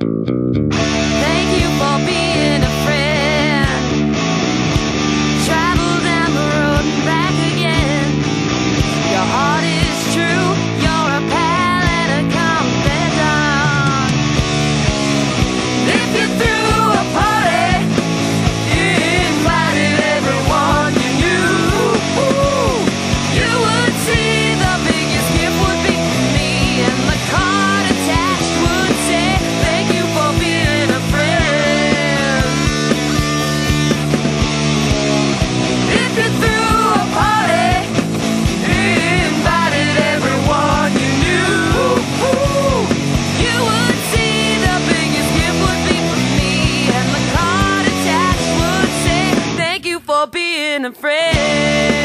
Bye. being afraid.